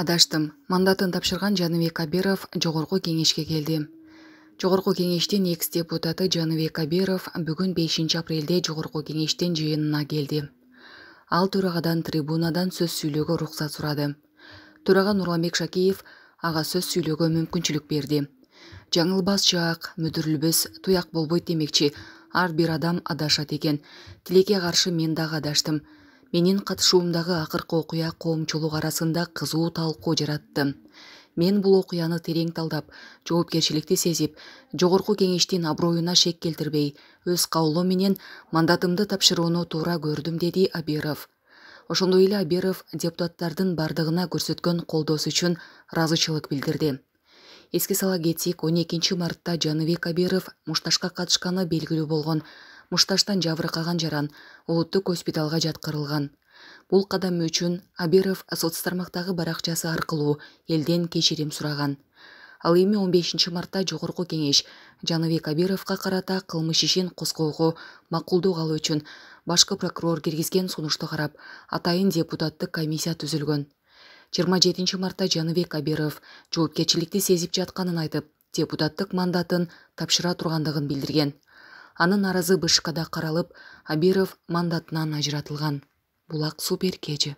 адаштым мандатын тапшырган жаныбек абиров жогорку кеңешке келди. Жогорку кеңештин экс депутаты жаныбек абиров бүгүн бешинчи апрелде жогорку кеңештин жыйынына келди. Ал төрагадан трибунадан сөз сүйлөөгө уруксат сурады. Төрага нурламбек шакеев ага сөз сүйлөөгө мүмкүнчүлүк берди. Жаңылбас жаак мүдүрүлбөс туяк болбойт демекчи ар бир адам адашат экен. Тилекке каршы мен дагы адаштым. Менин катышуумдагы акыркы окуя коомчулук арасында кызуу талкуу жаратты мен бул окуяны терең талдап жоопкерчиликти сезип жогорку кеңештин аброюна шек келтирбей өз каулум менен мандатымды тапшырууну туура көрдүм деди абиров. Ошондой эле абиров депутаттардын бардыгына көрсөткөн колдоосу үчүн ыраазычылык билдирди эске сала кетсек он экинчи мартта жаныбек абиров мушташка катышканы белгилүү болгон. Мушташтан жабыркаган жаран улуттук госпиталга жаткырылган. Бул кадамы үчүн абиров соц тармактагы баракчасы аркылуу элден кечирим сураган. Ал эми он бешинчи мартта жогорку кеңеш жаныбек абировго карата кылмыш ишин козгоого макулдук алуу үчүн башкы прокурор киргизген сунушту карап атайын депутаттык комиссия түзүлгөн жыйырма жетинчи мартта жаныбек абиров жоопкерчиликти сезип жатканын айтып депутаттык мандатын тапшыра тургандыгын билдирген анын арызы бшкда каралып абиров мандатынан ажыратылган булак беркежи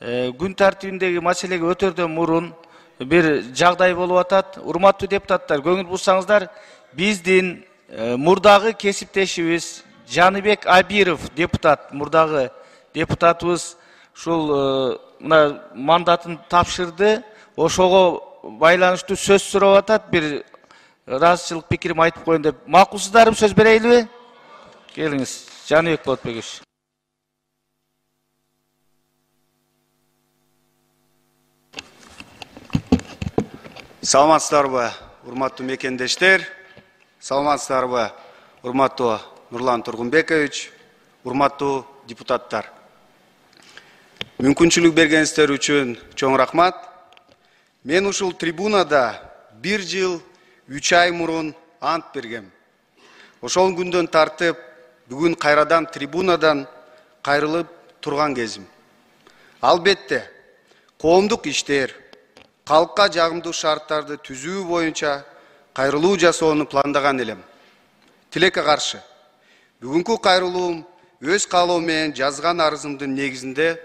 э, күн тартибиндеги маселеге өтөрдөн мурун бир жагдай болуп атат урматтуу депутаттар көңүл бурсаңыздар биздин э, мурдагы кесиптешибиз жаныбек абиров депутат мурдагы депутатыбыз ушул э, мына мандатын тапшырды. Ошого байланыштуу сөз сурап атат. Бир ыраазычылык пикирим айтып коеюн деп макулсуздарбы сөз берейлиби? Келиңиз жаныбек болотбекович саламатсыздарбы урматтуу мекендештер? Саламатсыздарбы урматтуу нурлан тургунбекович? Урматтуу депутаттар. Мүмкүнчүлүк бергениңиздер үчүн чоң рахмат. Мен ушул трибунада бир жыл үч ай мурун ант бергем. Ошол күндөн тартып бүгүн кайрадан трибунадан кайрылып турган кезим. Албетте коомдук иштер калкка жагымдуу шарттарды түзүү боюнча кайрылуу жасоону пландаган элем. Тилекке каршы бүгүнкү кайрылуум өз каалоом менен жазган арызымдын негизинде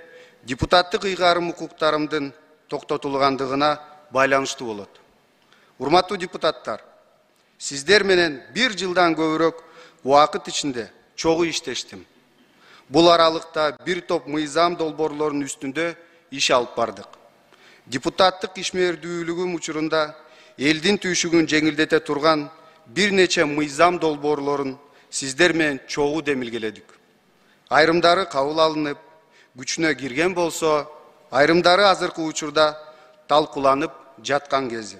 депутаттык ыйгарым укуктарымдын токтотулгандыгына байланыштуу болот урматтуу депутаттар сиздер менен жылдан көбүрөөк убакыт ичинде чогуу иштештим бул аралыкта бир топ мыйзам долбоорлорунун үстүндө иш алып бардык депутаттык ишмердүүлүгүм учурунда элдин түйшүгүн жеңилдете турган бир нече мыйзам долбоорлорун сиздер менен чогуу демилгеледик айрымдары кабыл алынып күчүнө кирген болсо айрымдары азыркы учурда талкууланып жаткан кези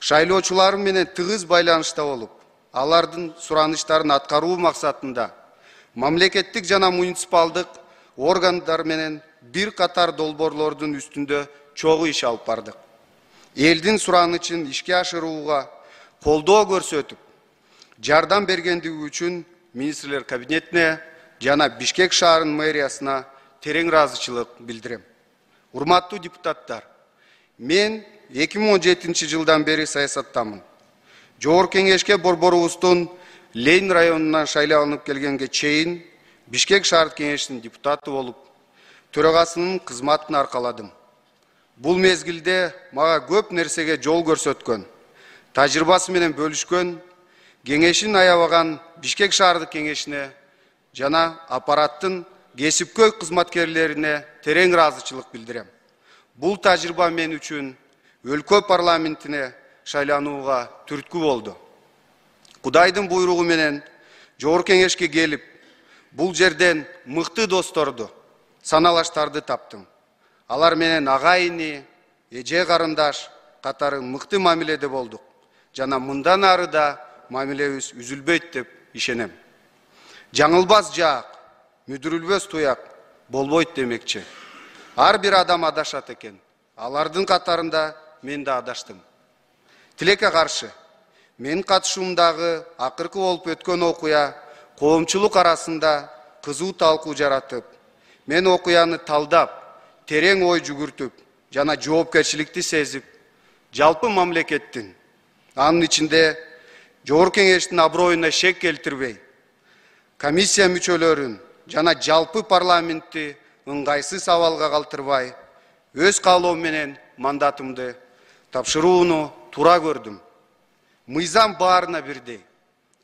шайлоочуларым менен тыгыз байланышта болуп алардын сураныштарын аткаруу максатында мамлекеттик жана муниципалдык органдар менен бир катар долбоорлордун үстүндө чогуу иш алып бардык элдин суранычын ишке ашырууга колдоо көрсөтүп жардам бергендиги үчүн министрлер кабинетине жана бишкек шаарынын мэриясына терең ыраазычылык билдирем урматтуу депутаттар мен эки миң он жетинчи жылдан бери саясаттамын. Жогорку кеңешке борборубуздун ленин районунан шайланып келгенге чейин бишкек шаардык кеңешинин депутаты болуп төрагасынын кызматын аркаладым бул мезгилде мага көп нерсеге жол көрсөткөн тажрыйбасы менен бөлүшкөн кеңешин аябаган бишкек шаардык кеңешине жана аппараттын кесипкөй кызматкерлерине терең ыраазычылык билдирем. Бул тажрыйба мен үчүн өлкө парламентине шайланууга түрткү болду. Кудайдын буйругу менен жогорку кеңешке келип бул жерден мыкты досторду саналаштарды таптым. Алар менен ага ини эже карындаш катары мыкты мамиледе жана мындан ары да мамилебиз үзүлбөйт деп ишенем. Жаңылбас жаак мүдүрүлбөс туяк болбойт демекчи ар бир адам адашат экен алардын катарында мен да адаштым тилекке каршы менин катышуумдагы акыркы болуп өткөн окуя коомчулук арасында кызуу талкуу жаратып мен окуяны талдап терең ой жүгүртүп жана жоопкерчиликти сезип жалпы мамлекеттин анын ичинде жогорку кеңештин аброюна шек келтирбей комиссия мүчөлөрүн жана жалпы парламентти ыңгайсыз абалга калтырбай өз каалоом менен мандатымды тапшырууну туура көрдүм. Мыйзам баарына бирдей.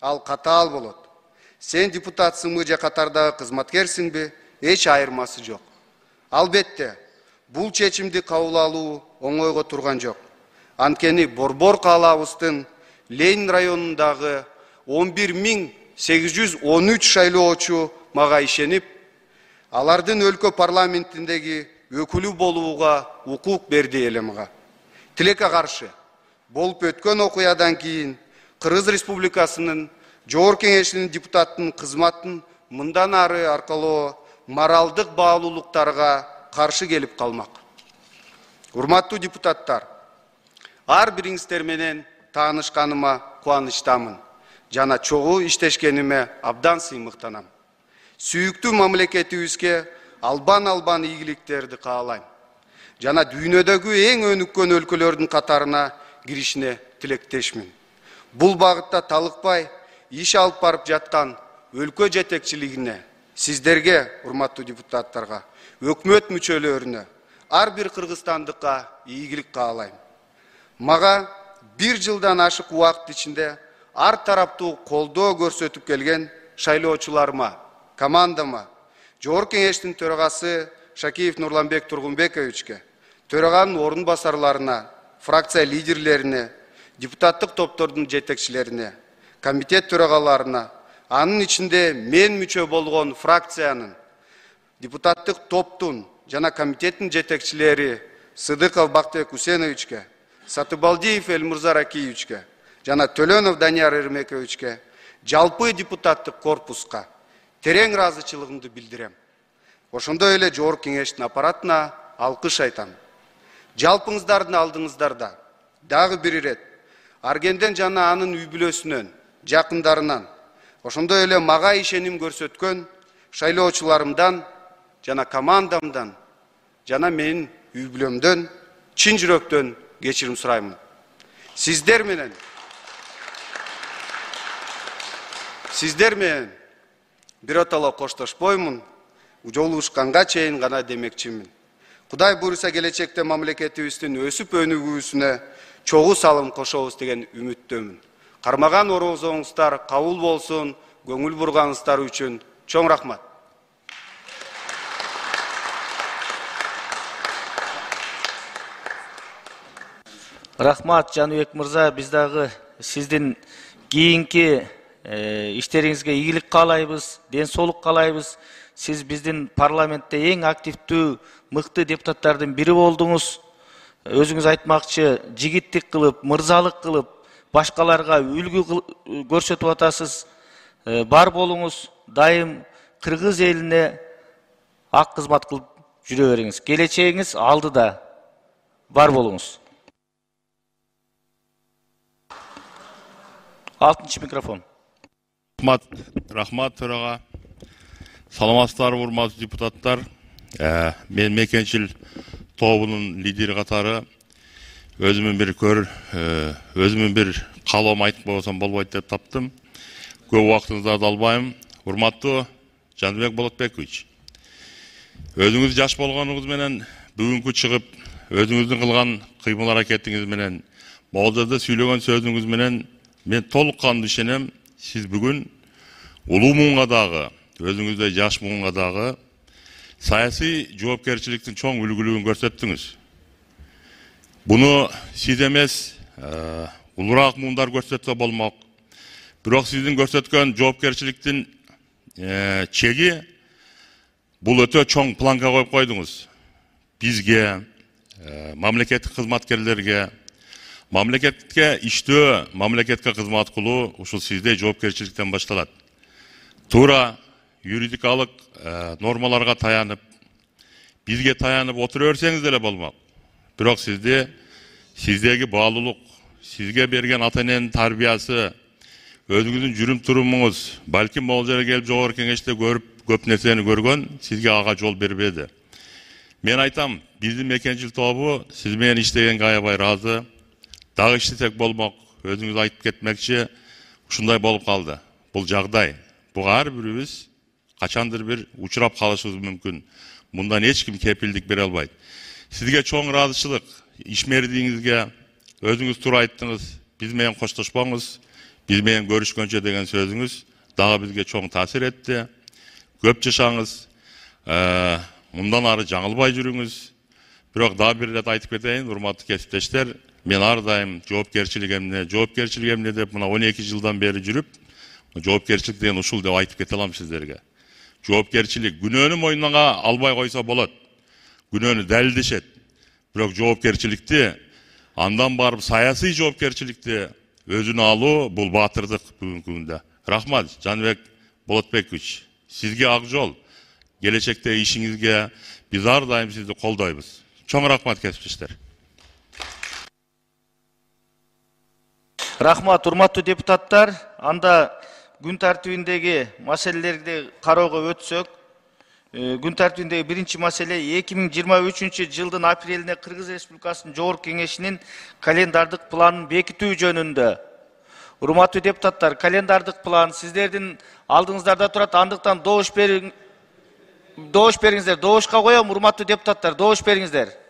Ал катаал болот. Сен депутатсыңбы же катардагы кызматкерсиңби эч айырмасы жок. Албетте бул чечимди кабыл алуу оңойго турган жок. Анткени борбор каалабыздын ленин районундагы он бир миң сегиз жүз он үч шайлоочу мага ишенип алардын өлкө парламентиндеги өкүлү болууга укук берди эле мага тилекке каршы болуп өткөн окуядан кийин кыргыз республикасынын жогорку кеңешинин депутаттын кызматын мындан ары аркалоо моралдык баалуулуктарга каршы келип калмак урматтуу депутаттар ар бириңиздер менен таанышканыма кубанычтамын жана чогуу иштешкениме абдан сыймыктанам сүйүктүү мамлекетибизге албан албан ийгиликтерди каалайм жана дүйнөдөгү эң өнүккөн өлкөлөрдүн катарына киришине тилектешмин бул багытта талыкпай иш алып барып жаткан өлкө жетекчилигине сиздерге урматтуу депутаттарга өкмөт мүчөлөрүнө ар бир кыргызстандыкка ийгилик каалайм мага бир жылдан ашык убакыт ичинде ар тараптуу колдоо көрсөтүп келген шайлоочуларыма командама. Жогорку кеңештин төрагасы шакиев нурланбек тургунбековичке төраганын орун басарларына фракция лидерлерине депутаттык топтордун жетекчилерине комитет төрагаларына анын ичинде мен мүчө болгон фракциянын депутаттык топтун жана комитеттин жетекчилери сыдыков бактыбек хусеновичке сатыбалдиев элмырза ракиевичке жана төлөнов данияр эрмековичке жалпы депутаттык корпуска терең ыраазычылыгымды билдирем. Ошондой эле жогорку кеңештин аппаратына алкыш айтам. Жалпыңыздардын алдыңыздарда дагы бир ирет аргенден жана анын үй бүлөсүнөн жакындарынан ошондой эле мага ишеним көрсөткөн шайлоочуларымдан жана командамдан жана менин үй бүлөмдөн чын жүрөктөн кечирим сураймын. Сиздер менен сиздер менен биротоло коштошпоймун. Жолугушканга чейин гана демекчимин. Кудай буюрса келечекте мамлекетибиздин өсүп өнүгүүсүнө чогуу салым кошобуз деген үмүттөмүн. Кармаган ороозоңуздар кабыл болсун көңүл бурганыңыздар үчүн. Чоң рахмат. Рахмат жаныбек мырза. Биз дагы сиздин кийинки иштериңизге ийгилик каалайбыз ден соолук каалайбыз сиз биздин парламентте эң активдүү мыкты депутаттардын бири болдуңуз өзүңүз айтмакчы жигиттик кылып мырзалык кылып башкаларга үлгү көрсөтүп атасыз бар болуңуз дайым кыргыз элине ак кызмат кылып жүрө бериңиз келечегиңиз алдыда бар болуңуз алтынчы микрофон рахмат рахмат төрага саламатсыздарбы урматтуу депутаттар. Мен мекенчил тобунун лидери катары өзүмүн бир көр өзүмүн бир каалоом айтып койсом болбойт деп таптым. Көп убактыңыздарды албайм урматтуу жаныбек болотбекович өзүңүз жаш болгонуңуз менен бүгүнкү чыгып өзүңүздүн кылган кыймыл аракетиңиз менен могул жерде сүйлөгөн сөзүңүз менен мен толук кандуу ишенем сиз бүгүн улуу муунга дагы өзүңүздөй жаш муунга дагы саясий жоопкерчиликтин чоң үлгүлүгүн көрсөттүңүз буну сиз эмес улураак муундар көрсөтсө болмок бирок сиздин көрсөткөн жоопкерчиликтин чеги бул өтө чоң планка коюп койдуңуз бизге мамлекеттик кызматкерлерге мамлекетке иштөө мамлекетке кызмат кылуу ушул сиздей жоопкерчиликтен башталат туура юридикалык нормаларга таянып бизге таянып отура берсеңиз деле болмок бирок сизди сиздеги баалуулук сизге берген ата эненин тарбиясы өзүңүздүн жүрүм турумуңуз балким могул жерге келип жогорку кеңеште көрүп көп нерсени көргөн сизге ага жол бербеди мен айтам биздин мекенчил тобу сиз менен иштегенге аябай ыраазы дагы иштесек болмок өзүңүз айтып кетмекчи ушундай болуп калды бул жагдай буга ар бирибиз качандыр бир учурап калышыбыз мүмкүн мындан эч ким кепилдик бере албайт сизге чоң ыраазычылык ишмердигиңизге өзүңүз туура айттыңыз биз менен коштошпоңуз биз менен көрүшкөнчө деген сөзүңүз дагы бизге чоң таасир этти көп жашаңыз мындан ары жаңылбай жүрүңүз бирок дагы бир ирет айтып кетейин урматтуу кесиптештер мен ар дайым жоопкерчилик эмне жоопкерчилик эмне деп мына он эки жылдан бери жүрүп жоопкерчилик деген ушул деп айтып кете алам сиздерге жоопкерчилик күнөөнү мойнуна албай койсо болот күнөөнү далилдешет бирок жоопкерчиликти андан барып саясий жоопкерчиликти өзүнө алуу бул баатырдык бүгүнкү күндө рахмат жаныбек болотбекович сизге ак жол келечектеги ишиңизге биз ар дайым сизди колдойбуз чоң рахмат кесиптештер рахмат урматтуу депутаттар анда күн тартибиндеги маселелерди кароого өтсөк күн тартибиндеги биринчи маселе эки миң жыйырма үчүнчү жылдын апрелине кыргыз республикасынын жогорку кеңешинин календардык планын бекитүү жөнүндө. Урматтуу депутаттар календардык план сиздердин алдыңыздарда турат андыктан добуш бериң добуш бериңиздер добушка коем урматтуу депутаттар добуш бериңиздер.